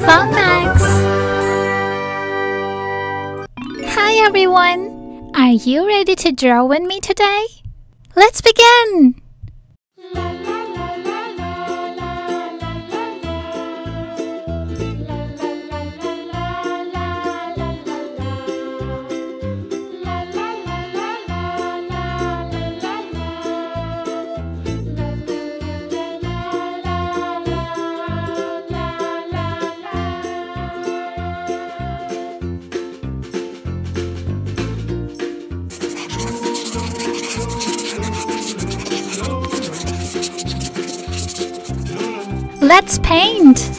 Fun Max. Hi everyone! Are you ready to draw with me today? Let's begin! Let's paint!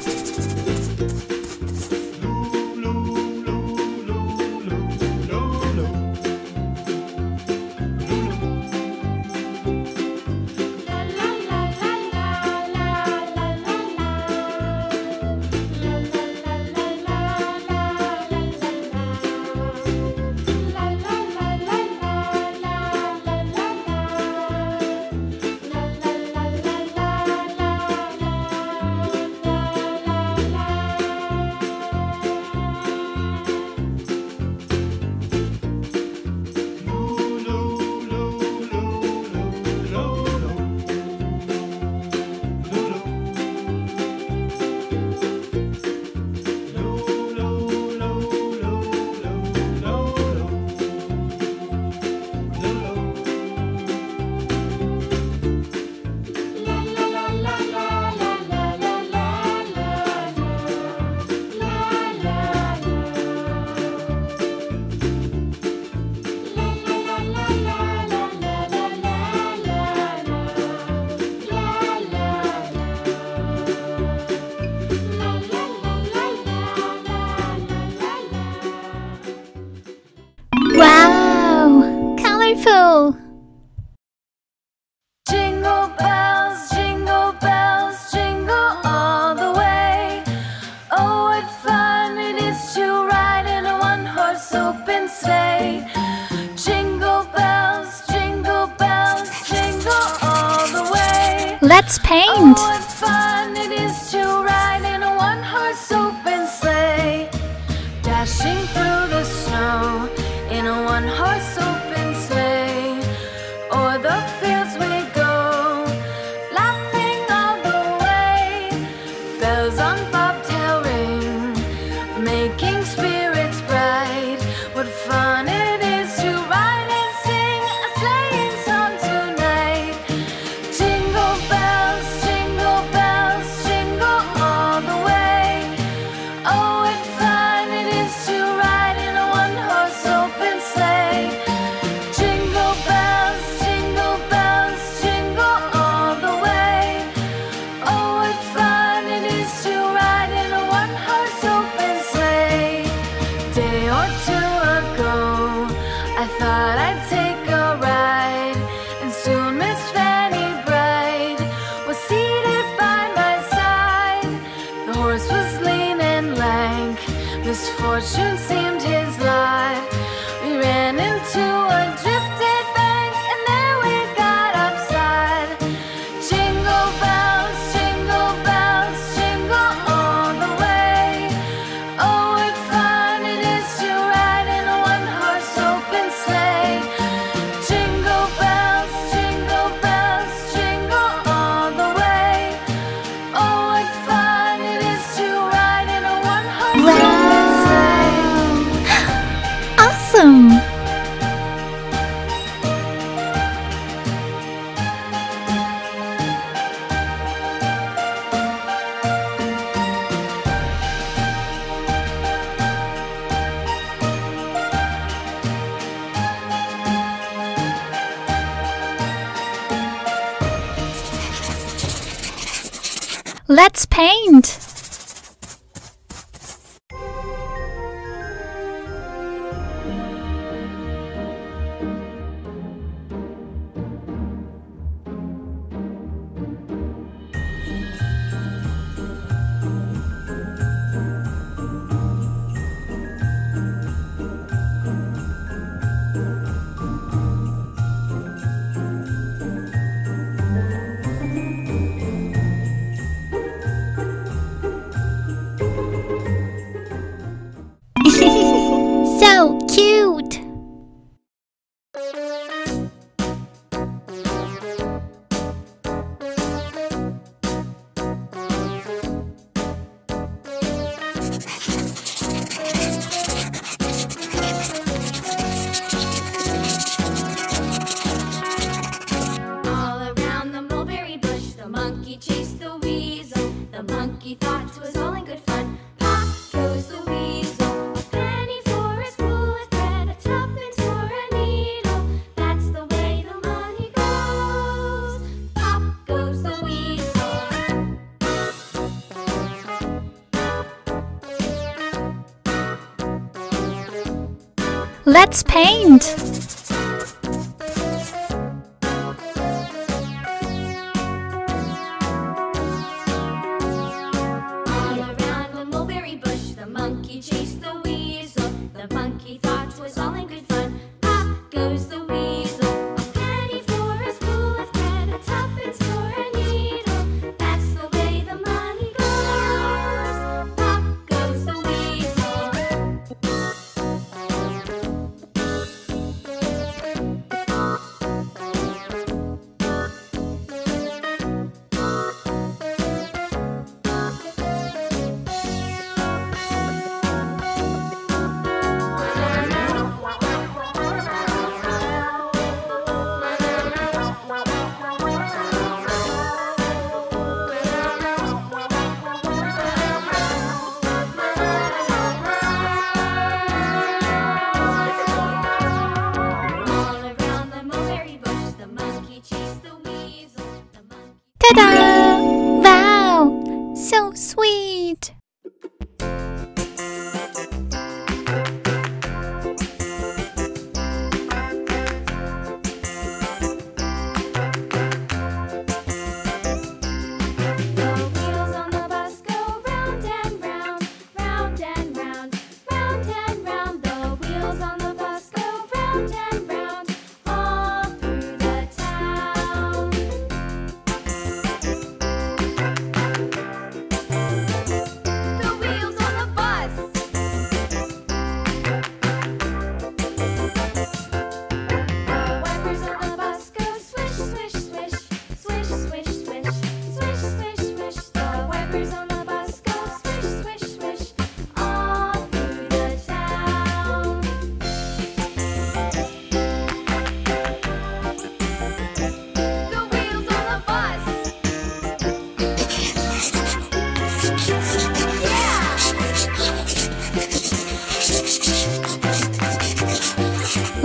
Let's paint! Oh, Welcome! Let's paint! Let's paint!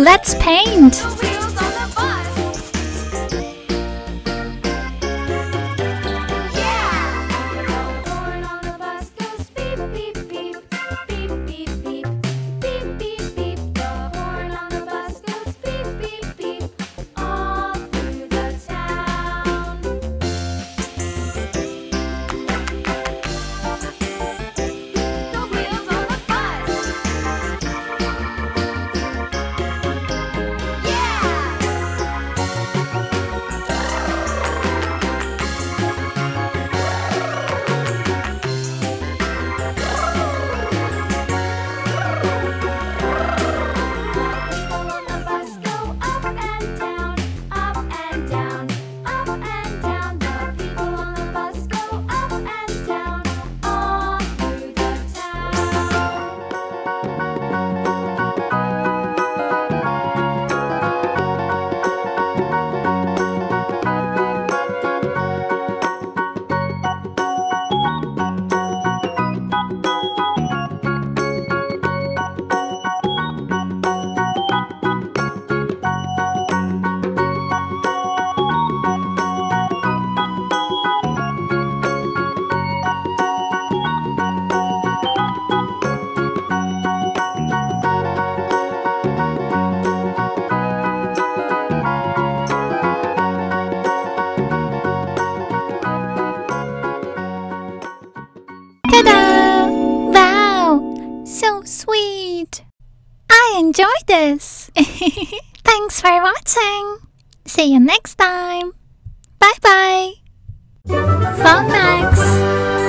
Let's paint! Enjoy this. Thanks for watching. See you next time. Bye bye. Fun Max.